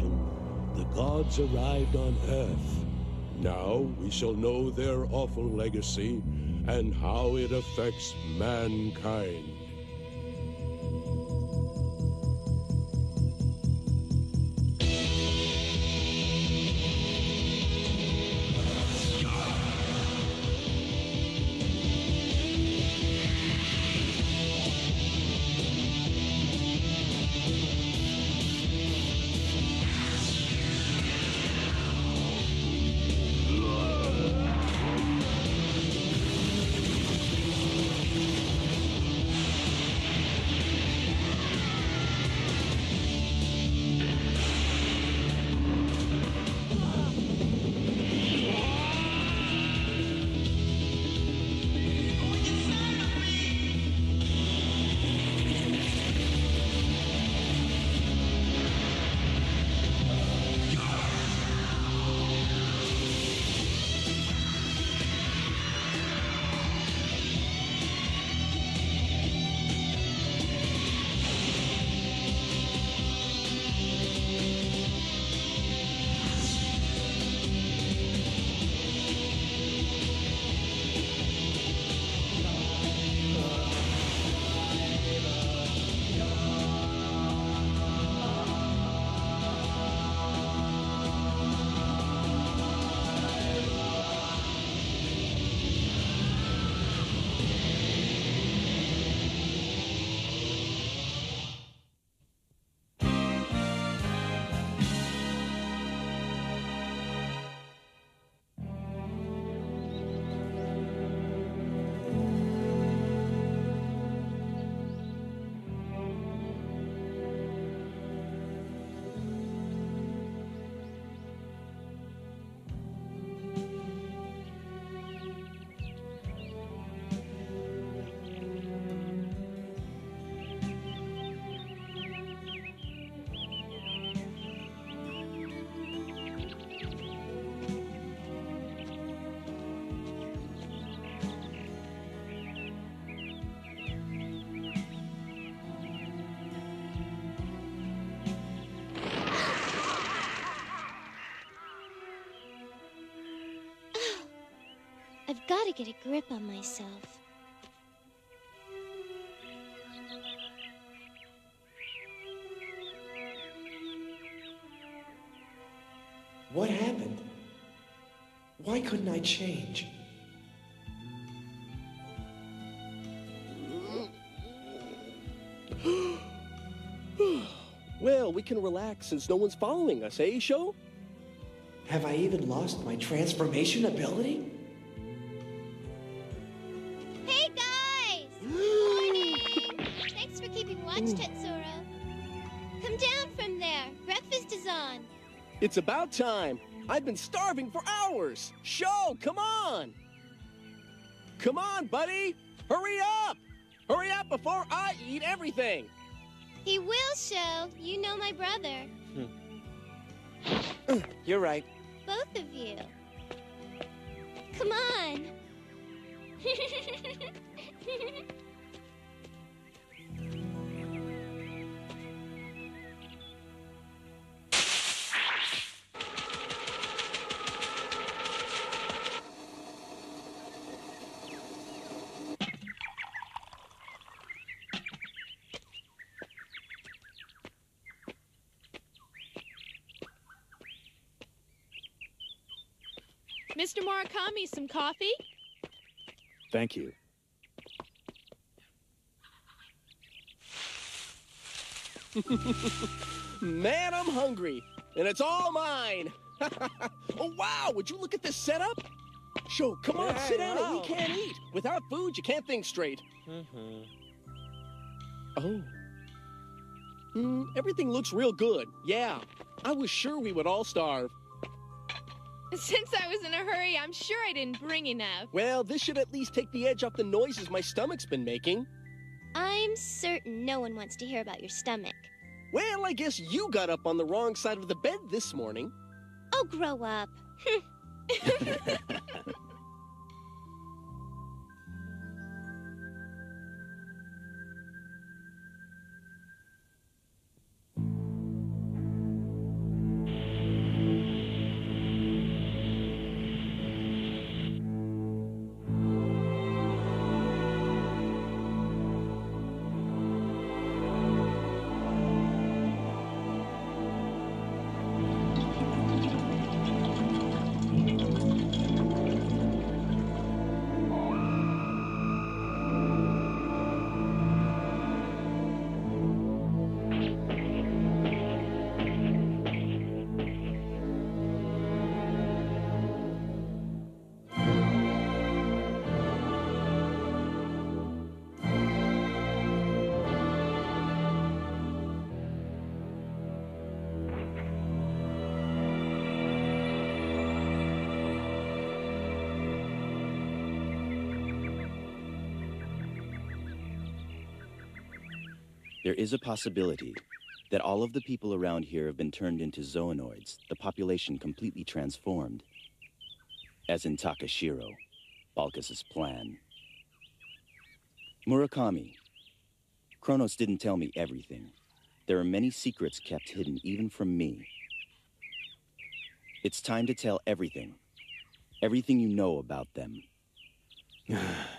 the gods arrived on Earth. Now we shall know their awful legacy and how it affects mankind. I've got to get a grip on myself. What happened? Why couldn't I change? Well, we can relax since no one's following us, eh, Sho? Have I even lost my transformation ability? It's about time. I've been starving for hours. Sho, come on. Come on, buddy. Hurry up. Hurry up before I eat everything. He will show. You know my brother. Hmm. You're right. Both of you. Come on. Mr. Murakami, some coffee? Thank you. Man, I'm hungry. And it's all mine. oh, wow. Would you look at this setup? Sho, come on, Yeah, sit down and we can't eat. Without food, you can't think straight. Mm -hmm. Oh. Hmm, everything looks real good. Yeah. I was sure we would all starve. Since I was in a hurry, I'm sure I didn't bring enough. Well, this should at least take the edge off the noises my stomach's been making. I'm certain no one wants to hear about your stomach. Well, I guess you got up on the wrong side of the bed this morning. Oh, grow up. There is a possibility that all of the people around here have been turned into zoanoids, the population completely transformed. As in Takashiro, Balcus's plan. Murakami, Kronos didn't tell me everything. There are many secrets kept hidden even from me. It's time to tell everything. Everything you know about them.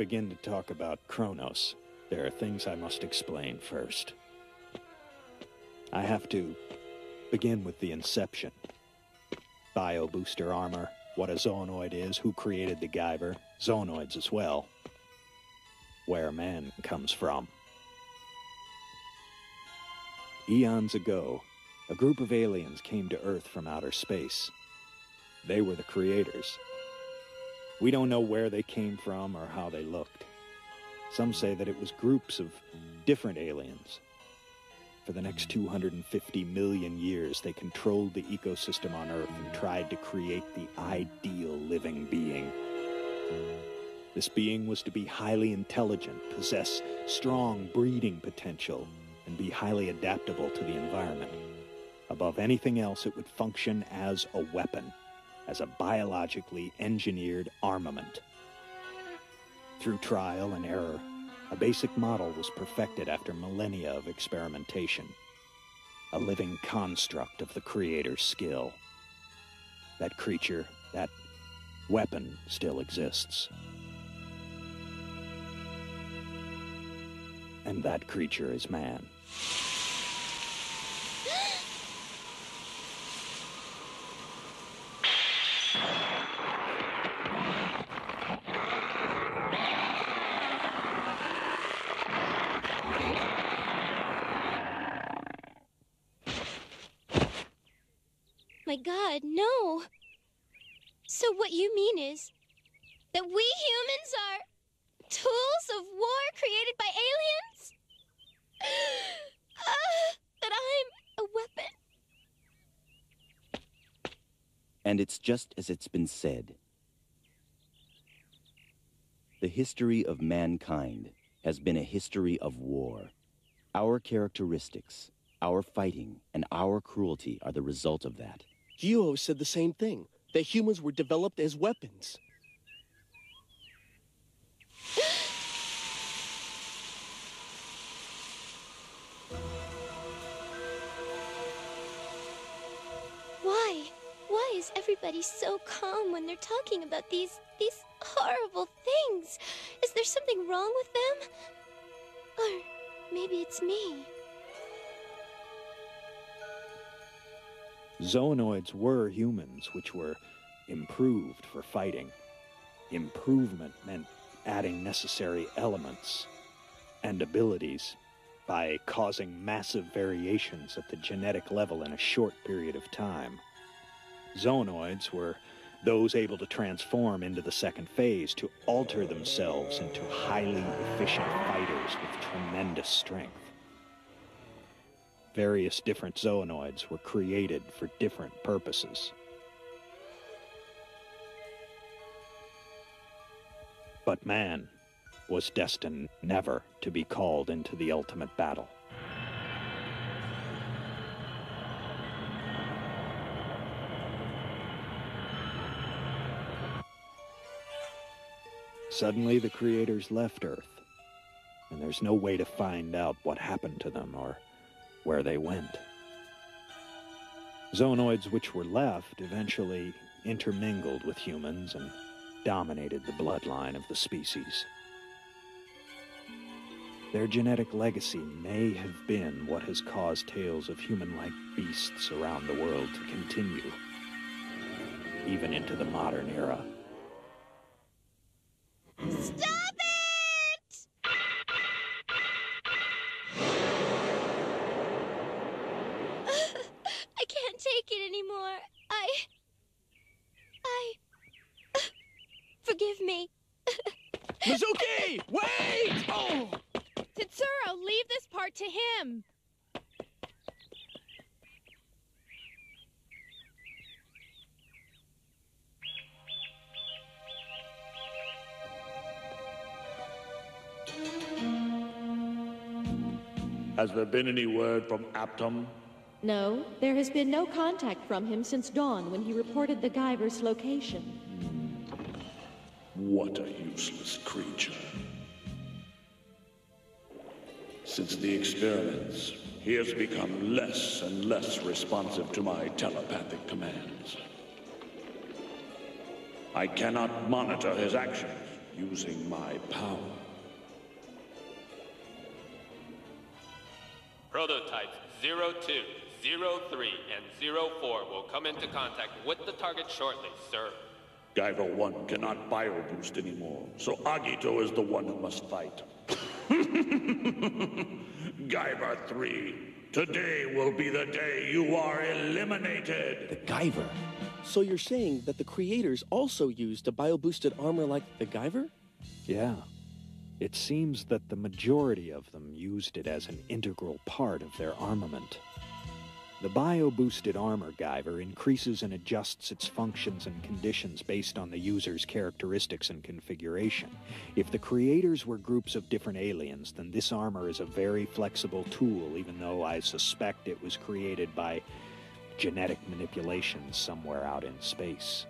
begin to talk about Kronos, there are things I must explain first. I have to begin with the inception. Bio booster armor, what a zoanoid is, who created the Guyver, zoanoids as well, where man comes from. Eons ago, a group of aliens came to Earth from outer space. They were the creators. We don't know where they came from or how they looked. Some say that it was groups of different aliens. For the next 250 million years, they controlled the ecosystem on Earth and tried to create the ideal living being. This being was to be highly intelligent, possess strong breeding potential, and be highly adaptable to the environment. Above anything else, it would function as a weapon, as a biologically engineered armament. Through trial and error, a basic model was perfected after millennia of experimentation. A living construct of the creator's skill. That creature, that weapon still exists. And that creature is man. My god, no. So what you mean is that we humans are tools of war created by aliens? Ah, that I'm a weapon? And it's just as it's been said. The history of mankind has been a history of war. Our characteristics, our fighting, and our cruelty are the result of that. Yuo said the same thing that humans were developed as weapons. Everybody so calm when they're talking about these these horrible things? Is there something wrong with them? Or maybe it's me. Zoanoids were humans, which were improved for fighting. Improvement meant adding necessary elements and abilities by causing massive variations at the genetic level in a short period of time. Zoanoids were those able to transform into the second phase to alter themselves into highly efficient fighters with tremendous strength. Various different zoanoids were created for different purposes. But man was destined never to be called into the ultimate battle. Suddenly, the creators left Earth, and there's no way to find out what happened to them or where they went. Zoanoids which were left eventually intermingled with humans and dominated the bloodline of the species. Their genetic legacy may have been what has caused tales of human-like beasts around the world to continue, even into the modern era. Take it anymore. I. I. Forget Mizuki! Wait! Oh! Tetsuro, leave this part to him. Has there been any word from Aptom? No, there has been no contact from him since dawn when he reported the Guyver's location. What a useless creature. Since the experiments, he has become less and less responsive to my telepathic commands. I cannot monitor his actions using my power. Prototypes 02, 03, and 04 will come into contact with the target shortly, sir. Guyver 1 cannot bio-boost anymore, so Agito is the one who must fight. Guyver 3, today will be the day you are eliminated! The Guyver? So you're saying that the creators also used a bio-boosted armor like the Guyver? Yeah. It seems that the majority of them used it as an integral part of their armament. The bio-boosted armor Guyver increases and adjusts its functions and conditions based on the user's characteristics and configuration. If the creators were groups of different aliens, then this armor is a very flexible tool, even though I suspect it was created by genetic manipulation somewhere out in space.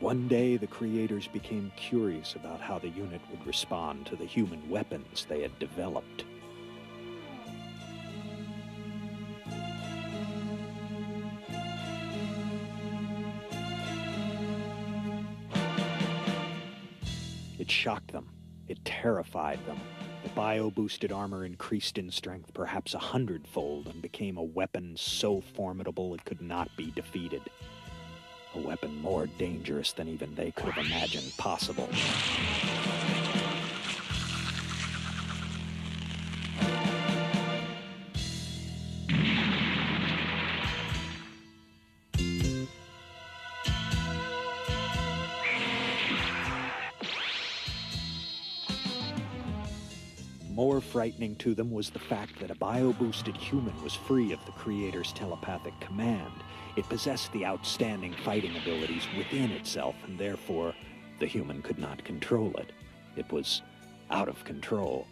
One day, the creators became curious about how the unit would respond to the human weapons they had developed. Shocked them. It terrified them. The bio-boosted armor increased in strength perhaps a hundredfold and became a weapon so formidable it could not be defeated. A weapon more dangerous than even they could have imagined possible. More frightening to them was the fact that a bio-boosted human was free of the Creator's telepathic command. It possessed the outstanding fighting abilities within itself, and therefore the human could not control it. It was out of control.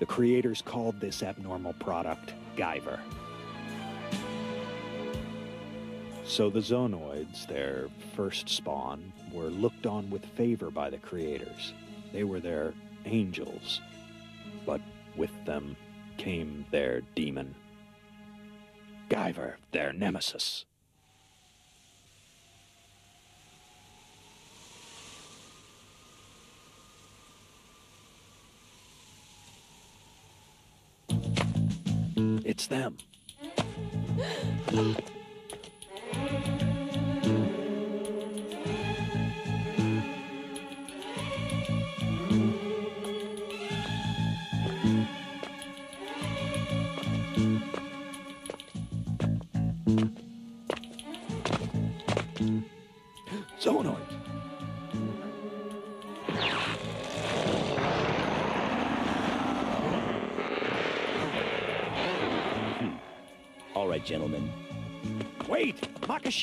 The creators called this abnormal product Guyver. So the Zoanoids, their first spawn, were looked on with favor by the creators. They were their angels. But with them came their demon. Guyver, their nemesis. It's them.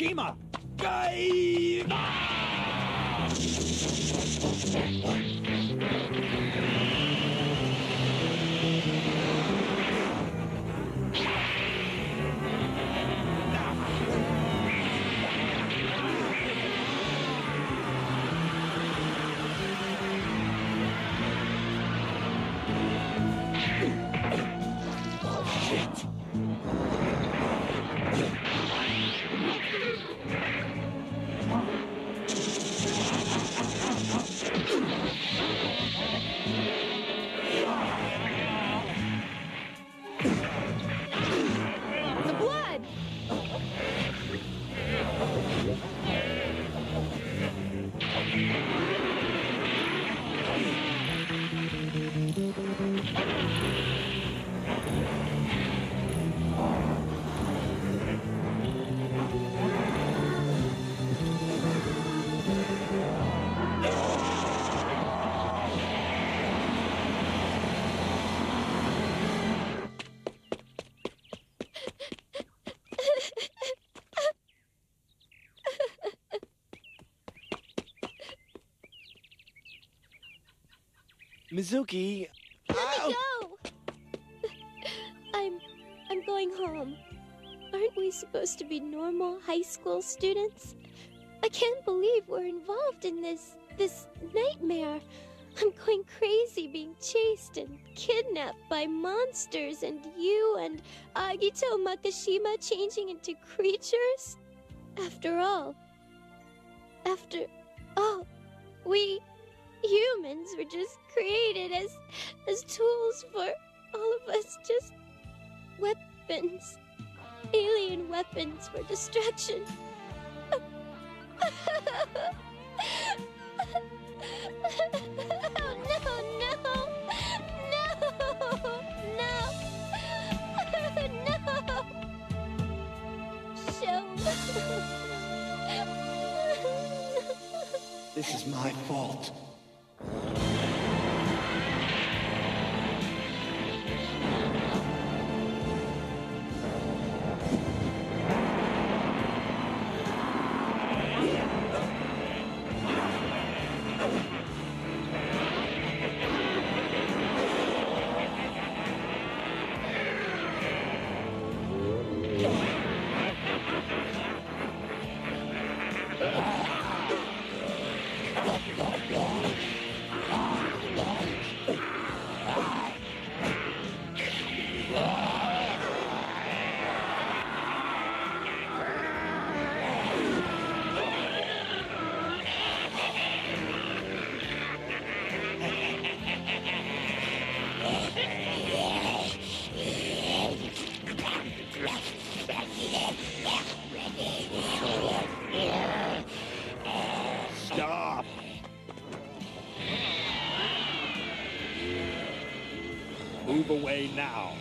Makishima! Mizuki, Let me go! I'm. I'm going home. Aren't we supposed to be normal high school students? I can't believe we're involved in this. this nightmare. I'm going crazy being chased and kidnapped by monsters, and you and Agito Makishima changing into creatures? After all, after all, we humans were just created as as tools for all of us just weapons alien weapons for destruction no no This is my fault. Move away now.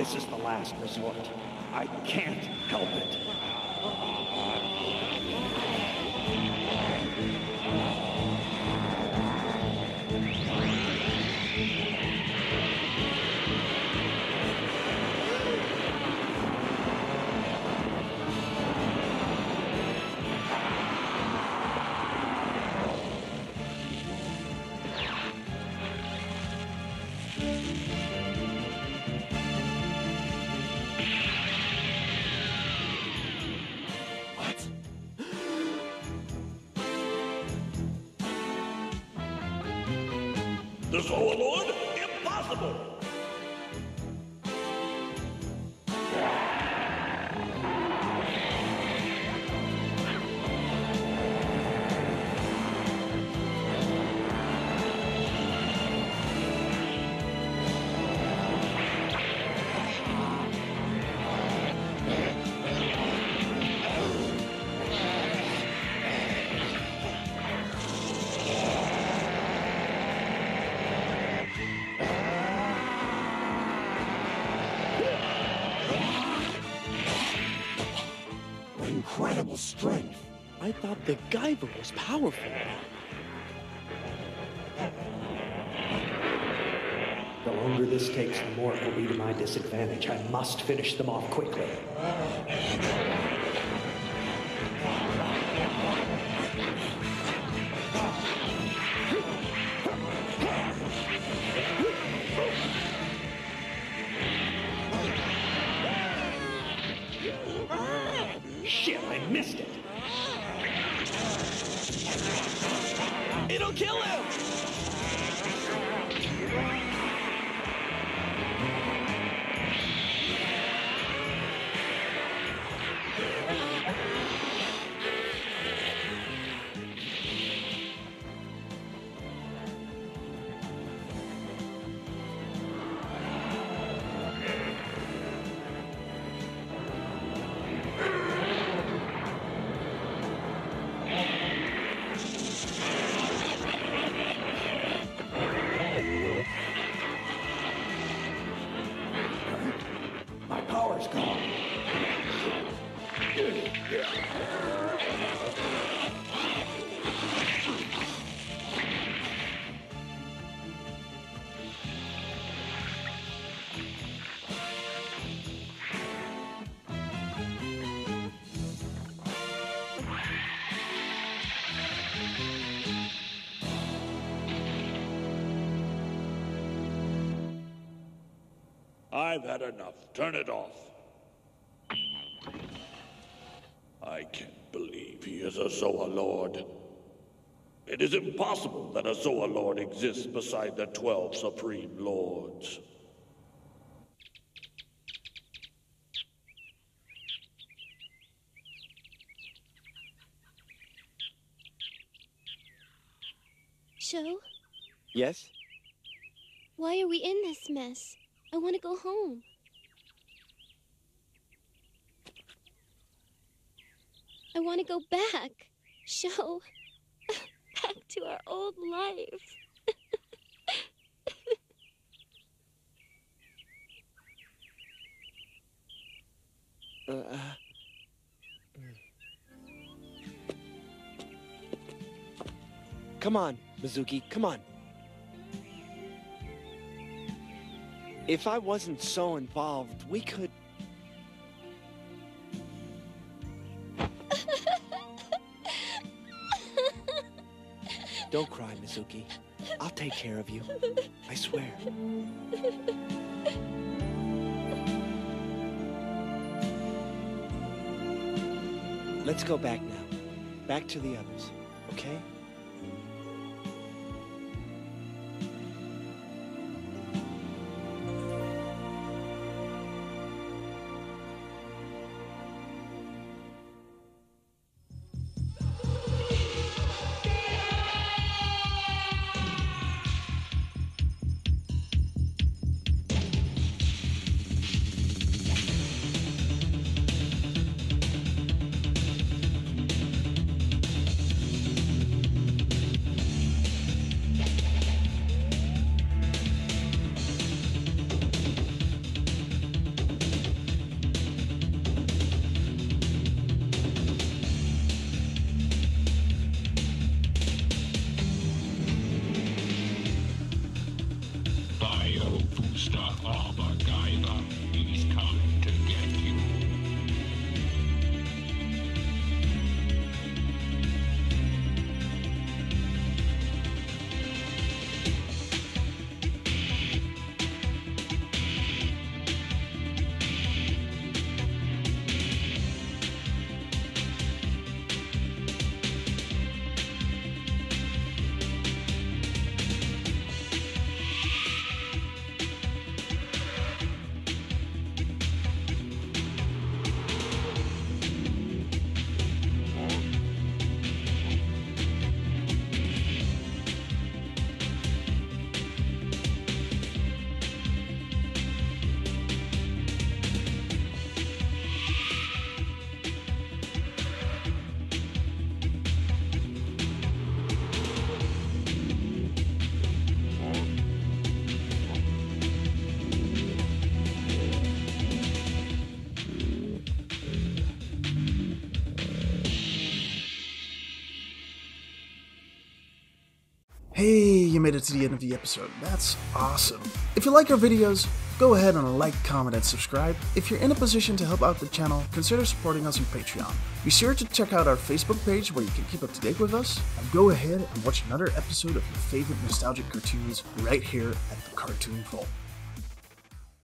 This is the last resort. I can't help it. The Zoalord? Impossible! The Guyver was powerful. The longer this takes, the more it will be to my disadvantage. I must finish them off quickly. It'll kill him! I've had enough. Turn it off. I can't believe he is a Zoa Lord. It is impossible that a Zoa Lord exists beside the Twelve Supreme Lords. Sho, Yes? why are we in this mess? I want to go home. I want to go back. Sho. back to our old life. Uh, come on, Mizuki, come on. If I wasn't so involved, we could. Don't cry, Mizuki. I'll take care of you. I swear. Let's go back now. Back to the others, okay? You made it to the end of the episode. That's awesome. If you like our videos, go ahead and like, comment, and subscribe. If you're in a position to help out the channel, consider supporting us on Patreon. Be sure to check out our Facebook page where you can keep up to date with us. And go ahead and watch another episode of your favorite nostalgic cartoons right here at the Cartoon Vault.